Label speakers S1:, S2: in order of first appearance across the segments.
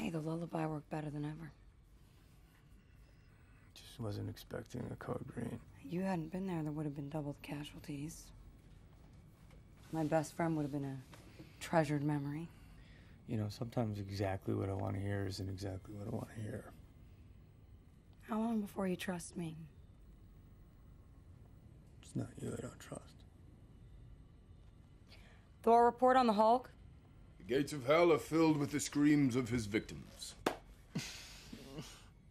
S1: Hey, the lullaby worked better than ever.
S2: Just wasn't expecting a code green.
S1: You hadn't been there, there would have been double the casualties. My best friend would have been a treasured memory.
S2: You know, sometimes exactly what I want to hear isn't exactly what I want to hear.
S1: How long before you trust me?
S2: It's not you I don't trust.
S1: Thor, report on the Hulk?
S3: The gates of hell are filled with the screams of his victims.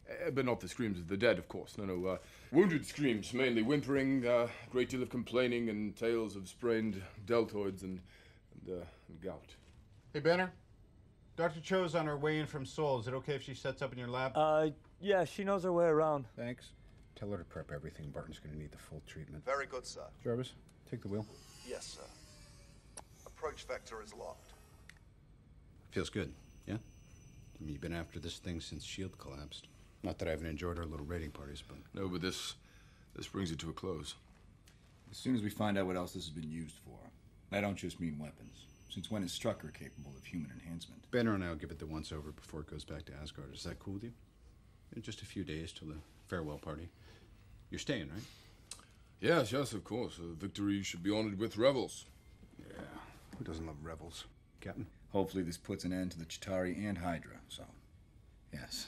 S3: Eh, but not the screams of the dead, of course. No, no. Uh, wounded screams, mainly whimpering, a uh, great deal of complaining, and tales of sprained deltoids and, and, uh, and gout.
S4: Hey, Banner. Dr. Cho's on her way in from Seoul. Is it okay if she sets up in your lab?
S5: Uh, yeah, she knows her way around.
S4: Thanks. Tell her to prep everything. Barton's going to need the full treatment.
S6: Very good, sir.
S4: Jarvis, take the wheel.
S6: Yes, sir. Approach vector is locked.
S7: Feels good, yeah? I mean, you've been after this thing since S.H.I.E.L.D. collapsed. Not that I haven't enjoyed our little raiding parties, but.
S3: No, but this. this brings it to a close.
S8: As soon as we find out what else this has been used for, I don't just mean weapons. Since when is Strucker capable of human enhancement?
S7: Banner and I will give it the once over before it goes back to Asgard. Is that cool with you? In just a few days till the farewell party. You're staying, right?
S3: Yes, yes, of course. A victory should be honored with revels.
S7: Yeah. Who doesn't love revels? Captain?
S8: Hopefully, this puts an end to the Chitauri and Hydra, so. Yes.